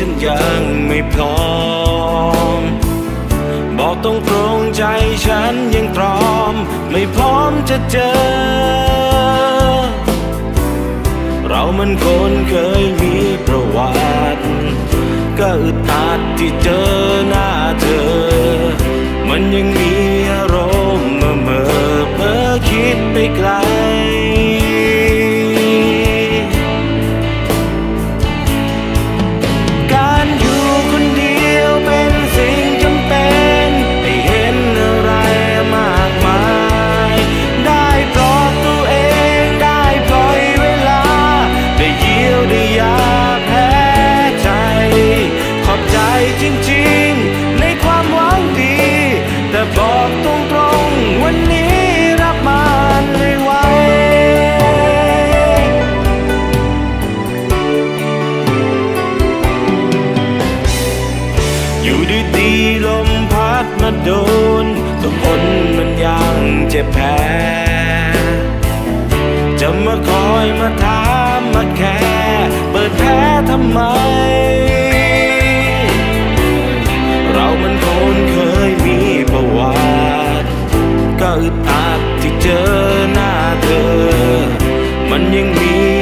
ฉันยังไม่พร้อม บอกตรงตรงใจฉันยังพร้อม ไม่พร้อมจะเจอ เรามันคนเคยมีประวัติก็อึดอัดที่เจอหน้าเธอ มันยังมีอารมณ์เมื่อเพ้อคิดไปไกล อยู่ดีดีลมพัดมาโดนแต่ผนมันยังเจ็บแผลจะมาคอยมาถามมาแค่เปิดแผลทำไม เรามันคนเคยมีประวัติก็อึดอัดที่เจอหน้าเธอ มันยังมี